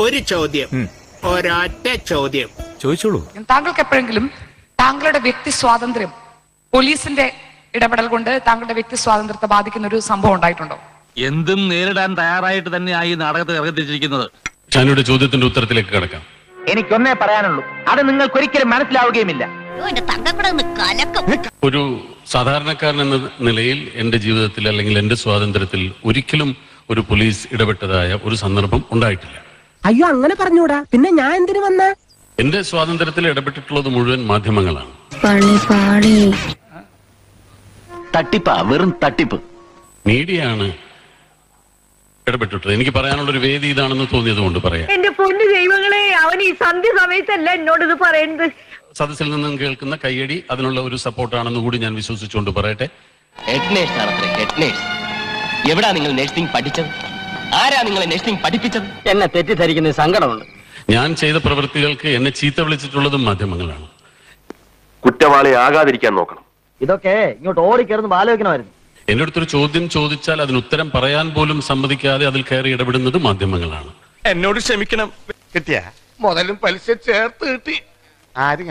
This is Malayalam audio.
ഒരു ചോദ്യം. ഒരൊറ്റ ചോദ്യം. ചോദിച്ചോളൂ. താങ്കൾക്ക് എപ്പോഴെങ്കിലും താങ്കളുടെ വ്യക്തി സ്വാതന്ത്ര്യം പോലീസിന്റെ ഇടപെടൽ കൊണ്ട് താങ്കളുടെ വ്യക്തി സ്വാതന്ത്ര്യത്തെ ബാധിക്കുന്ന ഒരു സംഭവം ഉണ്ടായിട്ടുണ്ടോ? എന്തും നേരിടാൻ തയ്യാറായിട്ട് തന്നെയായി ഈ നാടകത്തിൽ ഇറങ്ങിത്തിരിച്ചിരിക്കുന്നത്. ഷാനിയുടെ ചോദ്യത്തിന്റെ ഉത്തരത്തിലേക്ക് കിടക്കാം. എനിക്കൊന്നേ പറയാനുള്ളൂ. അത് നിങ്ങൾക്കൊരിക്കലും മനസ്സിലാവുകയുമില്ല. എന്റെ തങ്കക്കട ഒരു സാധാരണക്കാരൻ എന്ന നിലയിൽ എന്റെ ജീവിതത്തിൽ അല്ലെങ്കിൽ എന്റെ സ്വാതന്ത്ര്യത്തിൽ ഒരിക്കലും ഒരു പോലീസ് ഇടപെട്ടതായ ഒരു സന്ദർഭം ഉണ്ടായിട്ടില്ല. അയ്യോ അങ്ങനെ പറഞ്ഞൂടാ. പിന്നെ ഞാൻ എന്തിനു വന്ന? എന്റെ സ്വാതന്ത്ര്യത്തിൽ ഇടപെട്ടിട്ടുള്ളത് മുഴുവൻ മാധ്യമങ്ങളാണ്. തട്ടിപ്പാ വെറും തട്ടിപ്പ്. മീഡിയയാണ് ഇടപെട്ടിട്ടുള്ളത്. എനിക്ക് പറയാനുള്ള ഒരു വേദി ഇതാണെന്ന് തോന്നിയത് കൊണ്ട് പറയാം. എന്റെ പൊന്നു ദൈവങ്ങളെ അവൻ ഈ സന്ധ്യ സമയത്തല്ല എന്നോട് ഇത് പറയുന്നത്. സദസ്സിൽ നിന്നും കേൾക്കുന്ന കയ്യടി അതിനുള്ള ഒരു സപ്പോർട്ടാണെന്ന് കൂടി ഞാൻ വിശ്വസിച്ചുകൊണ്ട് പറയട്ടെ. ഹെഡ് നേഴ്സ് ആണത്രേ ഹെഡ് നേഴ്സ് എവിടാ നിങ്ങൾ നേഴ്സിംഗ് പഠിച്ചത്? ആരാ നിങ്ങളെ നഴ്സിംഗ് പഠിപ്പിച്ചത്? എന്നെ തെറ്റിദ്ധരിക്കുന്ന സങ്കടമുണ്ട്. ഞാൻ ചെയ്ത പ്രവൃത്തികൾക്ക് എന്നെ ചീത്ത വിളിച്ചിട്ടുള്ളതും മാധ്യമങ്ങളാണ്. കുറ്റവാളി ആകാതിരിക്കാൻ നോക്കണം. ഇതൊക്കെ ഇങ്ങോട്ട് ഓടിക്കയറുന്ന ആലോചിക്കണമായിരുന്നു. എന്റെ അടുത്തൊരു ചോദ്യം ചോദിച്ചാൽ അതിന് ഉത്തരം പറയാൻ പോലും സമ്മതിക്കാതെ അതിൽ കയറി ഇടപെടുന്നത് മാധ്യമങ്ങളാണ്. എന്നോട് ക്ഷമിക്കണം. കിട്ടിയ? മുതലും പലിശ ചേർത്ത് കിട്ടി. ആരും